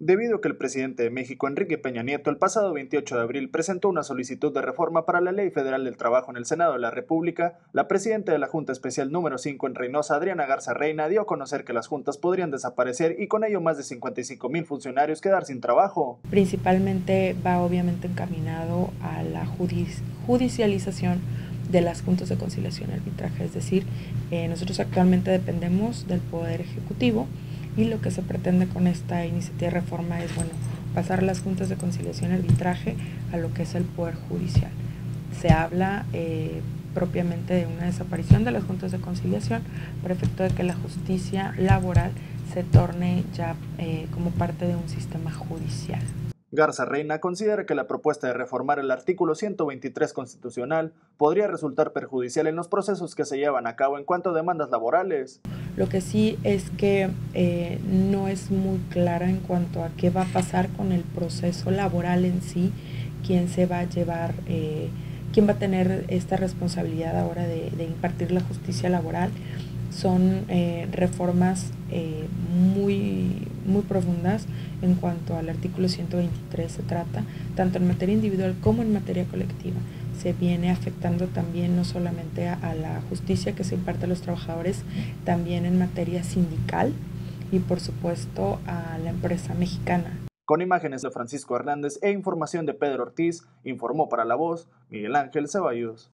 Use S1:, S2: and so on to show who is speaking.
S1: debido a que el presidente de México, Enrique Peña Nieto, el pasado 28 de abril presentó una solicitud de reforma para la Ley Federal del Trabajo en el Senado de la República, la presidenta de la Junta Especial número 5 en Reynosa, Adriana Garza Reina, dio a conocer que las juntas podrían desaparecer y con ello más de 55 mil funcionarios quedar sin trabajo.
S2: Principalmente va obviamente encaminado a la judicialización de las juntas de conciliación y arbitraje, es decir, eh, nosotros actualmente dependemos del Poder Ejecutivo, y lo que se pretende con esta iniciativa de reforma es, bueno, pasar las juntas de conciliación y arbitraje a lo que es el Poder Judicial. Se habla eh, propiamente de una desaparición de las juntas de conciliación por efecto de que la justicia laboral se torne ya eh, como parte de un sistema judicial.
S1: Garza Reina considera que la propuesta de reformar el artículo 123 constitucional podría resultar perjudicial en los procesos que se llevan a cabo en cuanto a demandas laborales.
S2: Lo que sí es que eh, no es muy clara en cuanto a qué va a pasar con el proceso laboral en sí, quién se va a llevar, eh, quién va a tener esta responsabilidad ahora de, impartir la justicia laboral son eh, reformas eh, muy, muy profundas en cuanto al artículo 123 se trata, tanto en materia individual como en materia colectiva. Se viene afectando también no solamente a, la justicia que se imparte a los trabajadores, también en materia sindical y por supuesto a la empresa mexicana.
S1: Con imágenes de Francisco Hernández e información de Pedro Ortiz, informó para La Voz Miguel Ángel Ceballos.